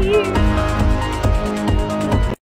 Yeah.